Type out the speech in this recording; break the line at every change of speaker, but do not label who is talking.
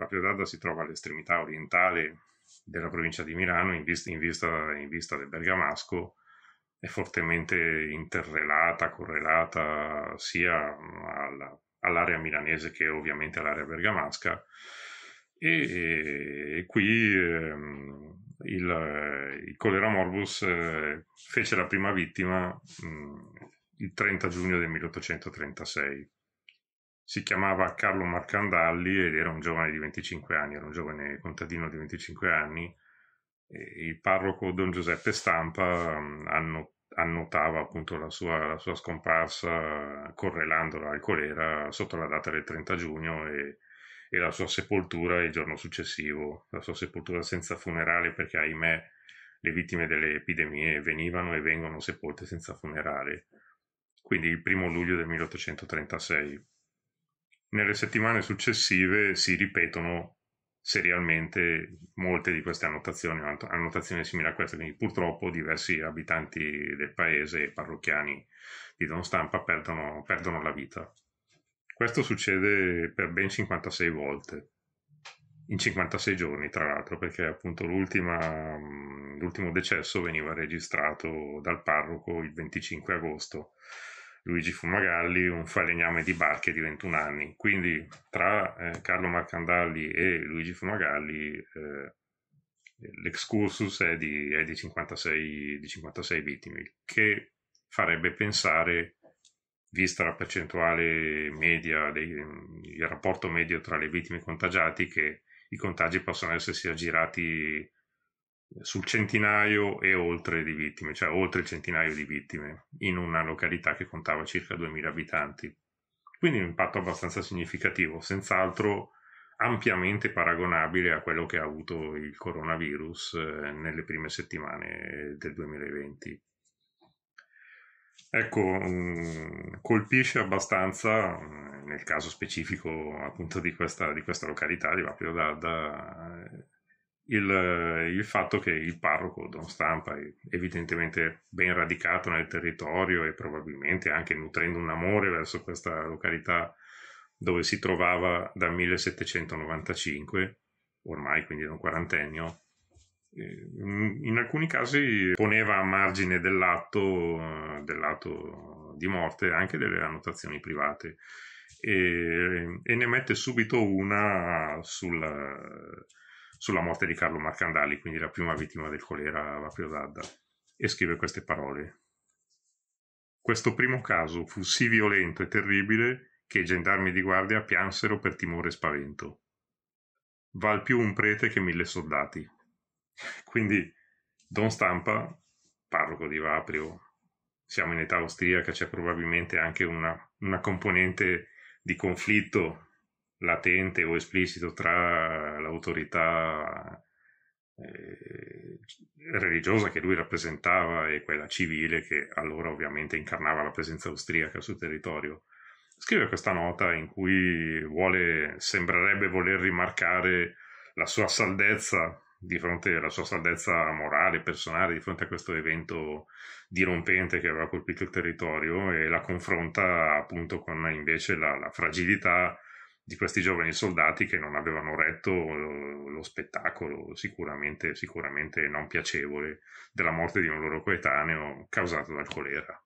Vapio d'Adda si trova all'estremità orientale della provincia di Milano in vista, in vista, in vista del Bergamasco, è fortemente interrelata, correlata sia alla, all'area milanese che ovviamente all'area bergamasca. E, e qui ehm, il, il Cholera Morbus eh, fece la prima vittima mh, il 30 giugno del 1836 si chiamava Carlo Marcandalli ed era un giovane di 25 anni, era un giovane contadino di 25 anni. Il parroco Don Giuseppe Stampa mm, annotava appunto la sua, la sua, scomparsa correlandola al colera sotto la data del 30 giugno e, e la sua sepoltura il giorno successivo, la sua sepoltura senza funerale perché ahimè le vittime delle epidemie venivano e vengono sepolte senza funerale. Quindi il primo luglio del 1836. Nelle settimane successive si ripetono serialmente molte di queste annotazioni, annotazioni simili a queste, quindi purtroppo diversi abitanti del paese e parrocchiani di Don Stampa perdono, perdono la vita. Questo succede per ben 56 volte, in 56 giorni tra l'altro, perché appunto l'ultimo decesso veniva registrato dal parroco il 25 agosto Luigi Fumagalli, un falegname di barche di 21 anni. Quindi tra eh, Carlo Marcandalli e Luigi Fumagalli eh, l'excursus è di, è di, 56, di 56 vittime, che farebbe pensare, vista la percentuale media, dei, il rapporto medio tra le vittime contagiati, che i contagi possono essersi aggirati sul centinaio e oltre di vittime, cioè oltre il centinaio di vittime, in una località che contava circa 2000 abitanti. Quindi un impatto abbastanza significativo, senz'altro ampiamente paragonabile a quello che ha avuto il coronavirus eh, nelle prime settimane del 2020. Ecco, um, colpisce abbastanza, nel caso specifico appunto di questa, di questa località di Vapio d'Adda, il, il, fatto che il parroco Don Stampa è evidentemente ben radicato nel territorio e probabilmente anche nutrendo un amore verso questa località dove si trovava dal 1795, ormai quindi da un quarantennio, in alcuni casi poneva a margine dell'atto, dell'atto di morte anche delle annotazioni private. E, e ne mette subito una sulla sulla morte di Carlo Marcandali, quindi la prima vittima del colera a Vapio d'Adda, e scrive queste parole. Questo primo caso fu sì violento e terribile che i gendarmi di guardia piansero per timore e spavento. Val più un prete che mille soldati. Quindi Don Stampa, parroco di Vaprio, siamo in età austriaca, c'è probabilmente anche una, una componente di conflitto latente o esplicito tra l'autorità eh, religiosa che lui rappresentava e quella civile che allora ovviamente incarnava la presenza austriaca sul territorio. Scrive questa nota in cui vuole, sembrerebbe voler rimarcare la sua saldezza di fronte alla sua saldezza morale, personale, di fronte a questo evento dirompente che aveva colpito il territorio e la confronta appunto con invece la, la fragilità di questi giovani soldati che non avevano retto lo spettacolo sicuramente, sicuramente non piacevole della morte di un loro coetaneo causato dal colera.